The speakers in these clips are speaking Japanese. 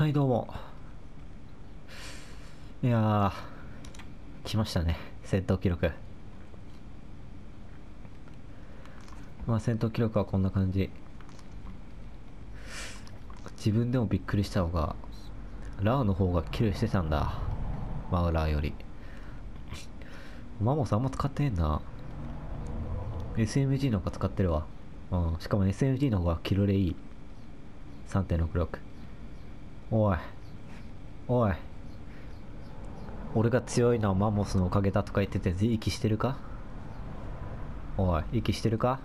はいどうも。いやー来ましたね戦闘記録。まあ戦闘記録はこんな感じ。自分でもびっくりしたのがラウの方がキルしてたんだ。マウラーより。マモスあんま使ってねえんだ SMG の方が使ってるわ。うんしかも SMG の方がキルレいい3.66おい。おい。俺が強いのはマンモスのおかげだとか言ってて息してるか？おい息してるか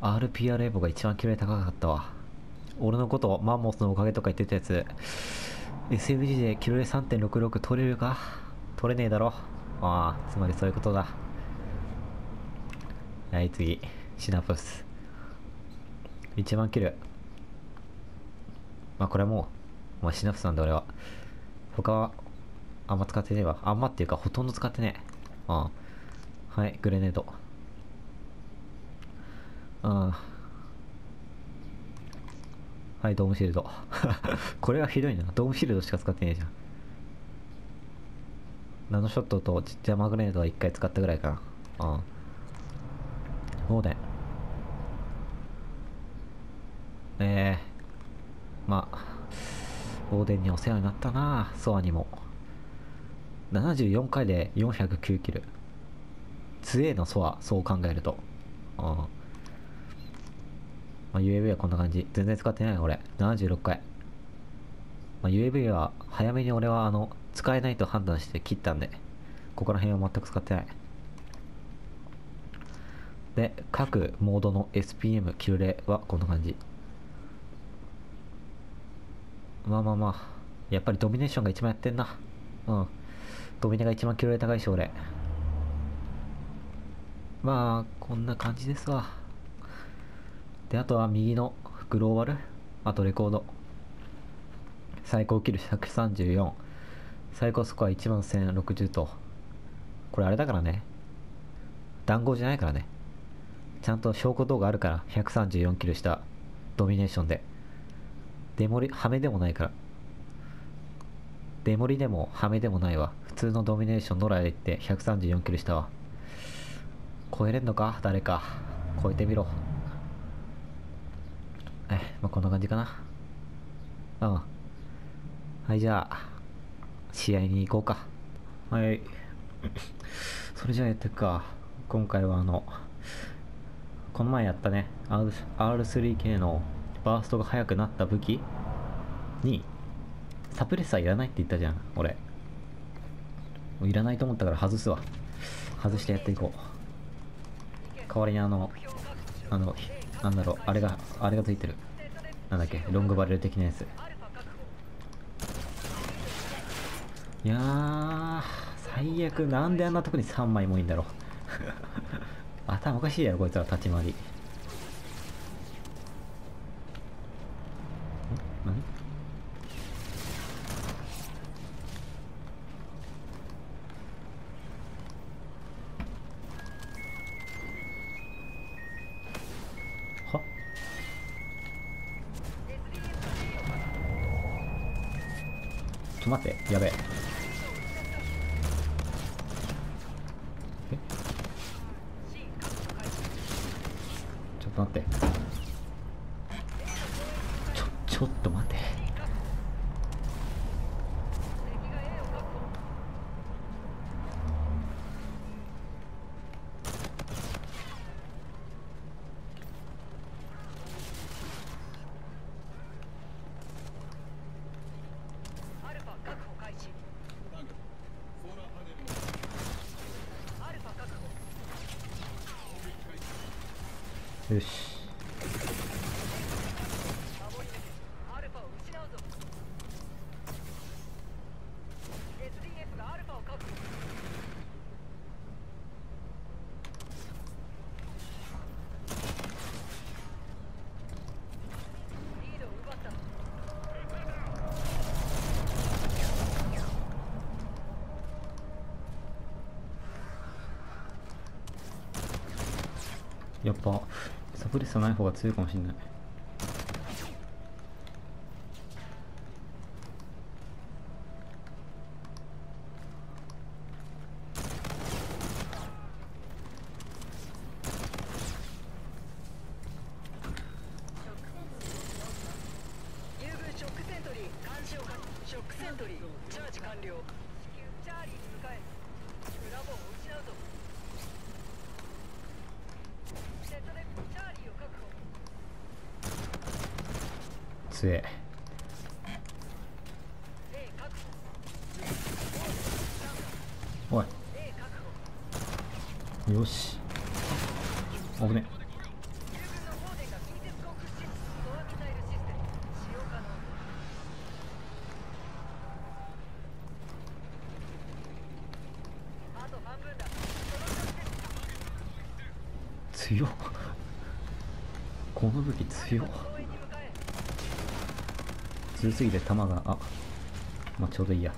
?RPR エボが一番キルレ高かったわ。俺のことマンモスのおかげとか言ってたやつ。SMG でキルレ3.66取れるか？取れねえだろ。ああつまりそういうことだ。はい次。シナプス。一番キルまあこれはもう、まあ、シナプスなんで俺は。他はあんま使ってねえわ。あんまっていうかほとんど使ってねえ。うんはいグレネード。うんはいドームシールド。これはひどいな。ドームシールドしか使ってねえじゃん。ナノショットとジャマグレネードは1回使ったぐらいかな。うんオーデンえー、まあオーデンにお世話になったなソアにも。74回で409キル強えのソアそう考えると。うん。まあ、UAV はこんな感じ。全然使ってない俺。76回。まあ、UAV は早めに俺はあの使えないと判断して切ったんで。ここら辺は全く使ってない。で各モードの SPM キルレはこんな感じ。まあまあまあやっぱりドミネーションが一番やってんな。うん。ドミネが一番キルレ高いし俺。まあこんな感じですわ。であとは右のグローバル。あとレコード。最高キル134最高スコア1万1060と。これあれだからね。談合じゃないからね。ちゃんと証拠動画あるから134キルしたドミネーションで。デモリハメでもないから。デモリでもハメでもないわ。普通のドミネーションノラで行って134キルしたわ。超えれんのか？誰か。超えてみろ。えまあこんな感じかな。うん。はいじゃあ試合に行こうか。はい。それじゃあやっていくか。今回はあのこの前やったね R3K のバーストが速くなった武器にサプレッサーいらないって言ったじゃん俺。もういらないと思ったから外すわ。外してやっていこう。代わりにあのあのなんだろうあれがあれがついてる。なんだっけロングバレル的なやつ。いやー最悪なんであんなとこに3枚もいいんだろう。頭おかしいやろこいつら立ち回り。ちょっと待ってやべええちょっと待ってちょちょっと待ってアルファ確保開始アルファ確保よし守り抜けアルファを失うぞ SDF がアルファを確保リードを奪ったやっぱサプレッサーない方が強いかもしんないショックセントリーチャージ完了地球チャーリーに向かえブラボーを失うぞネットでチャーリーを確保強え A 確おい保 A 確保よし危ね友軍の砲電が近接航空支援ドアミサイルシステム使用可能あと半撮影おい。よし。危ね強この武器強っ。強すぎて弾があまあちょうどいいや。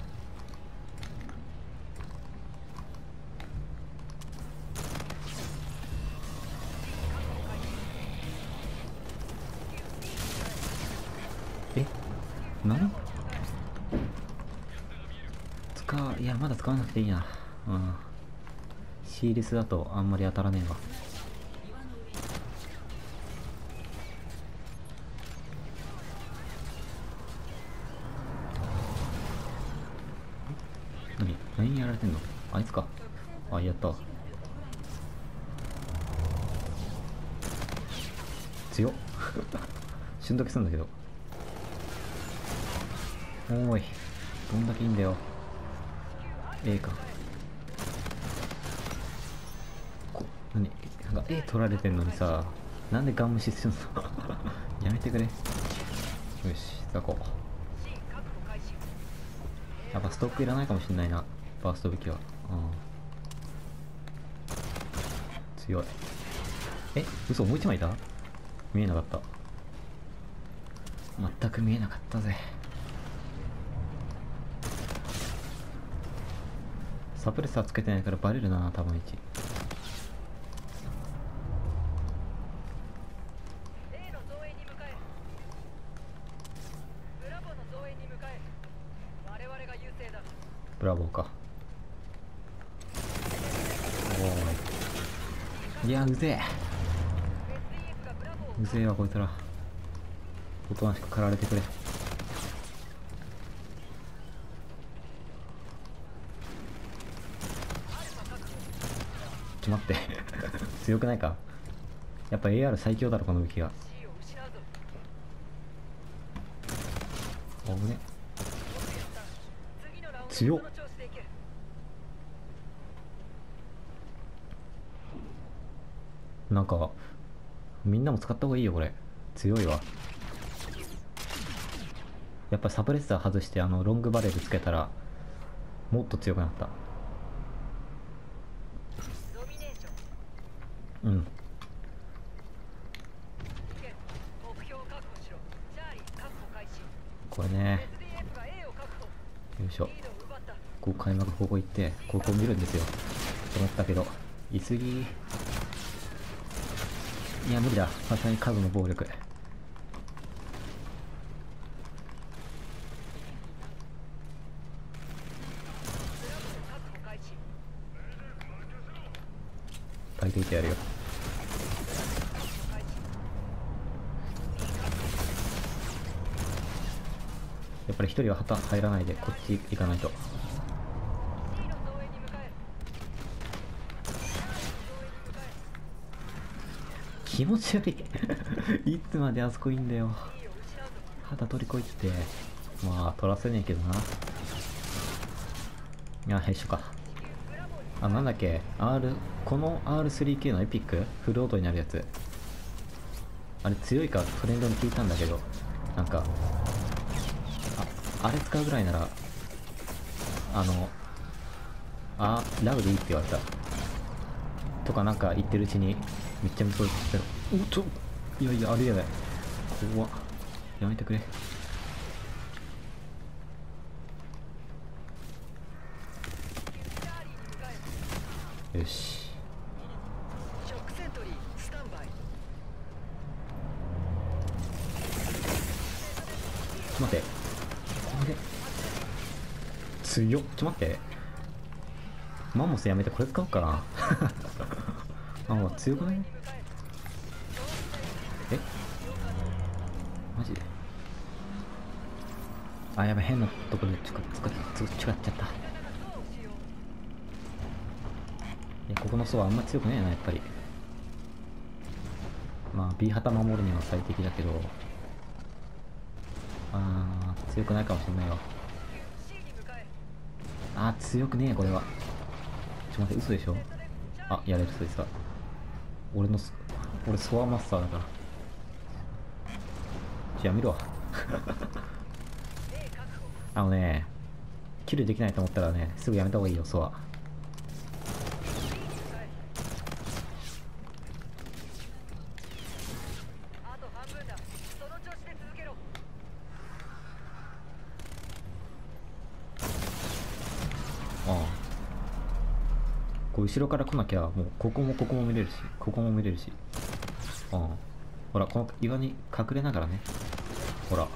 え？何使ういやまだ使わなくていいな。うん。シーリスだとあんまり当たらねえわ。何やられてんの？あいつか。あやった。強っ。瞬時すんだけど。おーい。どんだけいいんだよ。A か。こ何？なんか A 取られてんのにさなんでガン無視するの？やめてくれ。よしザコやっぱストックいらないかもしんないな。バースト武器は。うん強い。え嘘もう一枚いた？見えなかった。全く見えなかったぜ。サプレッサーつけてないからバレるな多分1 A の増援に向かえ。ブラボーかえ我々が優勢だブラボーかおーいやうぜえうぜえわこいつらおとなしく狩られてくれちょ待って強くないかやっぱ AR 最強だろこの武器が C を失うぞ危ね強っその調子でいけなんかみんなも使った方がいいよこれ。強いわ。やっぱサプレッサー外してあのロングバレルつけたらもっと強くなった。うん。これね。よいしょ。こう開幕ここ行ってここ見るんですよ。と思ったけど。いすぎ。いや無理だ。さすがに数の暴力。確保開始抱いていてやるよ。やっぱり一人は旗入らないでこっち行かないと C の増援に向かえ増援に向かえ気持ち悪い いつまであそこいいんだよ。肌取りこいって。まあ取らせねえけどな。いや一緒か。あなんだっけ。R この R3K のエピック？フルオートになるやつ。あれ強いかフレンドに聞いたんだけど。なんかああれ使うぐらいならあのあラブでいいって言われた。とかなんか言ってるうちにめっちゃ向こう行ってたらおっと。いやいやありえない。怖っ。やめてくれ。よし。待って。これ？強っ。ちょっと待って。マンモスやめてこれ使おうかなマンモス強くない？え？えマジで？あやべ変なところで使っ使っ使っちゃった。いやここの層はあんま強くねえなやっぱり。まあ B 旗守るには最適だけど。あー強くないかもしれないよ。あー強くねえこれは。ちょっと待って嘘でしょ？あやれるそいつだ俺の俺ソアマスターだから。ちょやめろ A 確保あのねキルできないと思ったらねすぐやめた方がいいよソア C に向かえあと半分だその調子で続けろああこう後ろから来なきゃもうここもここも見れるしここも見れるし。ああ。ほらこの岩に隠れながらね。ほら。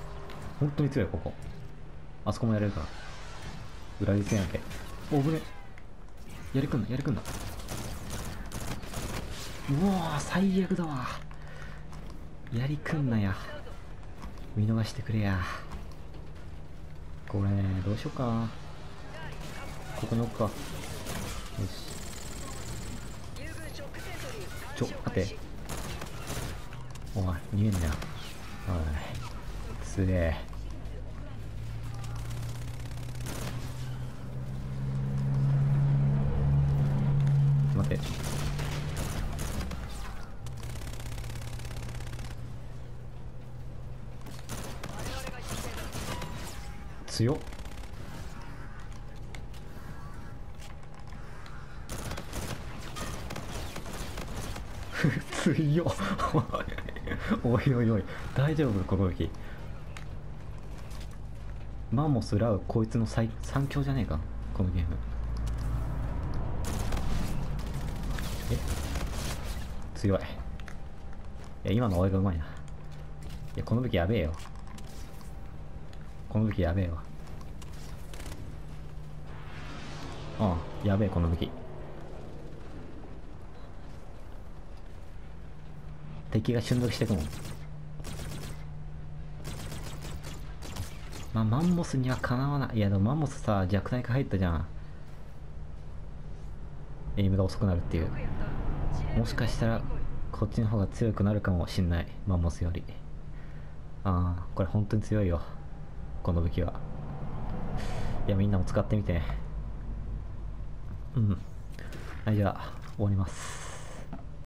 本当に強いここ。あそこもやれるから。裏切せやんけ。おぶね。やりくんなやりくんなうわ最悪だわ。やりくんなや。見逃してくれや。これどうしようか。ここに置くか。よし友軍ショックセントリーちょ待って。おい逃げんなよ。おいすげえ。待って。強っ。強っおいおいおい。大丈夫？この時。マンモスラウこいつの最最強じゃねえか？このゲーム。え？強い。いや今の俺がうまいな。いやこの武器やべえよ。この武器やべえわ。ああやべえこの武器。敵が瞬読してくもん。まあマンモスにはかなわない。いやでもマンモスさ弱体化入ったじゃん。エイムが遅くなるっていう。もしかしたらこっちの方が強くなるかもしんない。マンモスより。ああこれ本当に強いよ。この武器は。いやみんなも使ってみて。うん。はいじゃあ終わります。